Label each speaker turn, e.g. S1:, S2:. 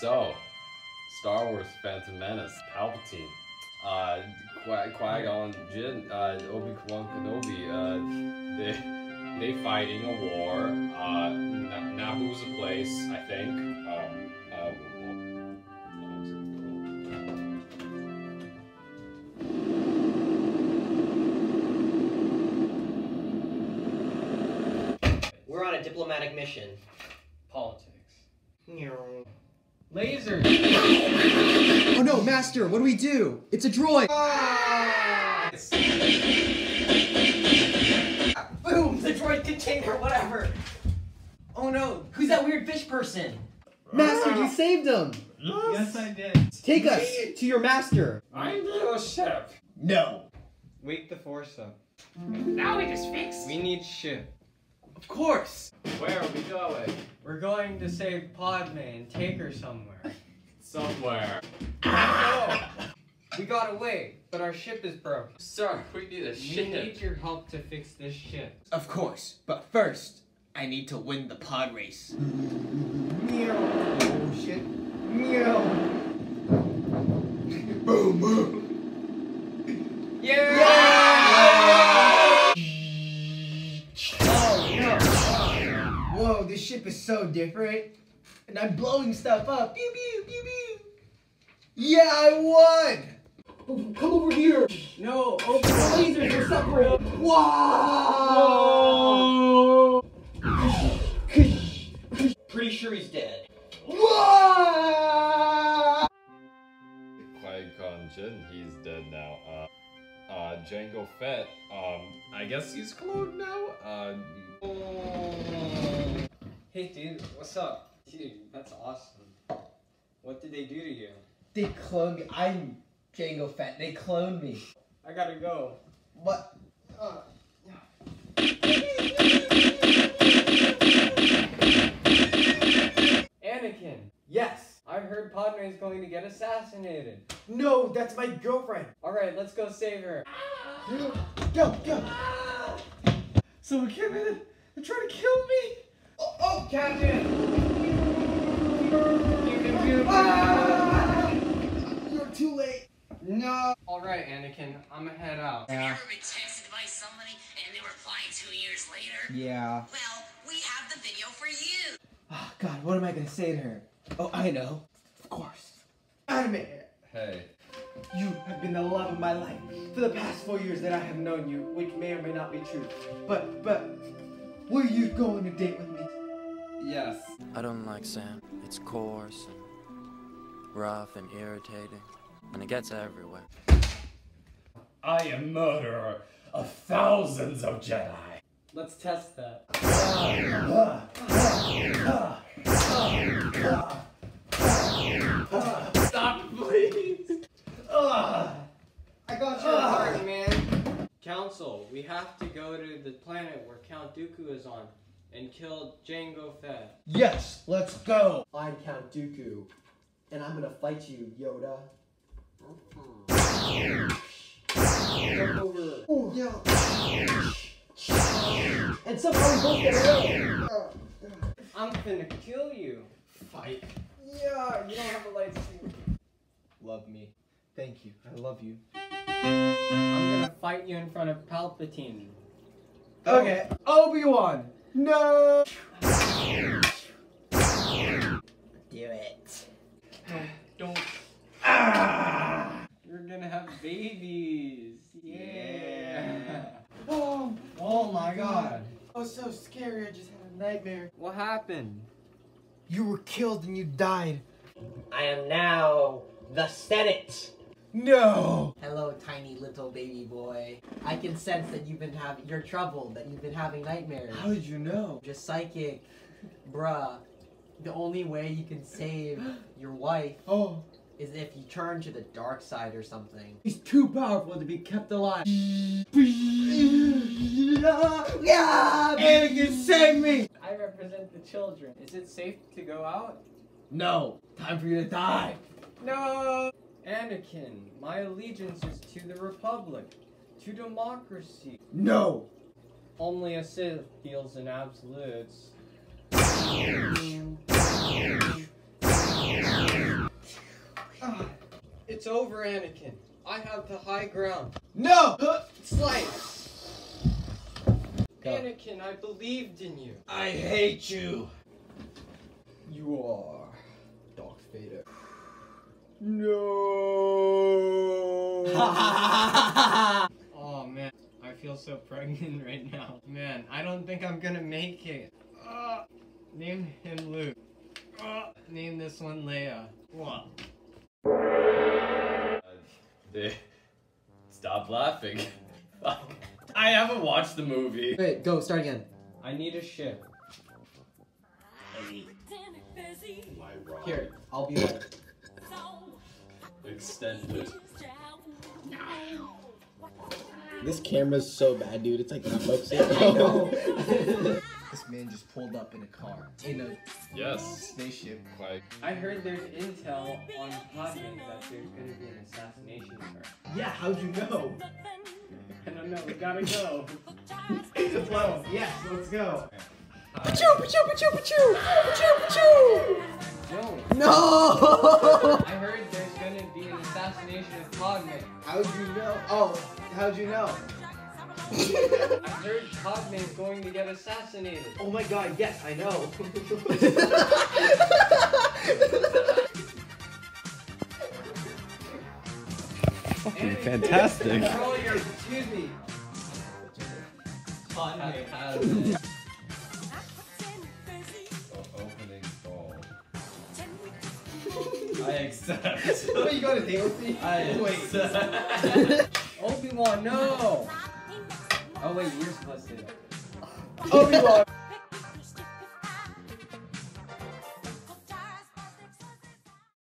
S1: So, Star Wars Phantom Menace, Palpatine, uh, Qui- Qui-Gon Jinn, uh, Obi-Wan Kenobi, uh, they, they fighting a war, uh, Na- Naboo's a place, I think, um, uh,
S2: We're on a diplomatic mission.
S3: Politics.
S2: Laser.
S4: Oh no, Master, what do we do? It's a droid! Ah!
S2: Boom! The droid container, whatever. Oh no! Who's that weird fish person?
S4: Master, you ah! saved him!
S3: Yes, I did.
S4: Take us to your master!
S1: I'm the ship.
S4: No!
S3: Wake the force up.
S2: Now we just fix.
S3: We need ship.
S2: Of course.
S1: Where are we going?
S3: We're going to save Padme and take her somewhere.
S1: Somewhere.
S3: No! We got away, but our ship is broke.
S1: Sir, we need a
S3: We need your help to fix this ship.
S4: Of course, but first, I need to win the pod race. Meow.
S3: Oh shit. Meow.
S4: Boom, boom!
S3: Yeah!
S4: Whoa, this ship is so different. And I'm blowing stuff up. Pew, pew, pew, pew. Yeah, I won! Come over here!
S3: No, open the lasers are separate.
S4: Wow!
S2: Pretty sure he's dead.
S4: Wow!
S1: Qui-Gon Jinn, he's dead now. Uh, uh, Jango Fett, um, I guess he's cloned now. Uh,
S3: Hey dude, what's up? Dude, that's awesome. What did they do to you?
S4: They cloned me. I'm Jango Fett. They cloned me.
S3: I gotta go.
S4: What?
S3: Anakin! Yes! I heard Padme is going to get assassinated.
S4: No, that's my girlfriend.
S3: Alright, let's go save her.
S4: Go, go. Someone came in and tried to kill me.
S3: Oh, oh Captain!
S4: Ah! You're too late.
S3: No! Alright, Anakin, I'm gonna head out.
S5: Have you ever been texted by somebody and they reply two years later?
S4: Yeah.
S5: Well, we have the video for you.
S4: Oh, God, what am I gonna say to her? Oh, I know. Of course. Anime,
S1: hey.
S4: you have been the love of my life for the past four years that I have known you, which may or may not be true. But, but, will you go on a date with me?
S3: Yes.
S6: I don't like sand. It's coarse and rough and irritating, and it gets everywhere.
S1: I am murderer of thousands of Jedi.
S3: Let's test that.
S1: Stop, please.
S3: I got your heart, man. Council, we have to go to the planet where Count Dooku is on and kill Jango Fett.
S4: Yes, let's go. I'm Count Dooku, and I'm gonna fight you, Yoda.
S3: Jump.
S4: Oh, yeah. And somehow we both get away.
S3: I'm gonna kill you.
S4: Fight.
S3: Yeah, you don't have a lightsaber.
S4: Love me. Thank you. I love you.
S3: I'm gonna fight you in front of Palpatine.
S4: Okay. Obi-Wan. No. Do it.
S3: Don't.
S4: Ah.
S3: You're gonna have babies. Yeah.
S4: Oh,
S3: Oh my god.
S4: I was so scary. I just had a nightmare.
S3: What happened?
S4: You were killed and you died.
S2: I am now the Senate.
S4: No.
S7: Hello, tiny little baby boy. I can sense that you've been having you're troubled, that you've been having nightmares.
S4: How did you know?
S7: Just psychic, bruh. The only way you can save your wife
S4: Oh,
S7: is if you turn to the dark side or something.
S4: he's too powerful to be kept alive. yeah, Anakin, save me.
S3: I represent the children. Is it safe to go out?
S4: No, time for you to die.
S3: No! Anakin, my allegiance is to the Republic, to democracy.
S4: No.
S3: Only a Sith deals in absolutes. It's over, Anakin. I have the high ground.
S4: No!
S3: Slice!
S4: Go.
S3: Anakin, I believed in you.
S4: I hate you. You are Darth Vader. No.
S3: Oh man, I feel so pregnant right now. Man, I don't think I'm gonna make it. Uh, name him Luke. Uh, name this one Leia. What?
S1: Uh, stop laughing. Fuck. I haven't watched the movie.
S7: Wait, go, start again.
S3: I need a ship.
S1: My rock.
S7: Here, I'll be like,
S1: Extended.
S8: This camera's so bad, dude. It's like not focusing.
S7: I know.
S4: This man just pulled up in a car, in a
S1: Yes.
S4: spaceship.
S1: Like,
S3: I heard there's intel on Padme that there's gonna be an assassination of her.
S4: Yeah, how'd you know?
S3: I don't know, we gotta go.
S4: Well, yes, let's go.
S3: No,
S7: no!
S3: I heard there's gonna be an assassination of Padme.
S4: How'd you know? Oh, how'd you know?
S3: I heard Padme is going to get assassinated.
S4: oh my god, yes, I know.
S3: Fucking
S1: fantastic.
S3: Control your, excuse me. Padme.
S1: opening I accept.
S4: Wait, you gotta date with me?
S1: I
S4: Wait.
S1: accept.
S3: Obi-Wan, no! Oh wait, you're supposed to.
S4: Obi-Wan.